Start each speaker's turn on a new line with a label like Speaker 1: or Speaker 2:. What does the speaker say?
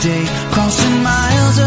Speaker 1: day, crossing miles.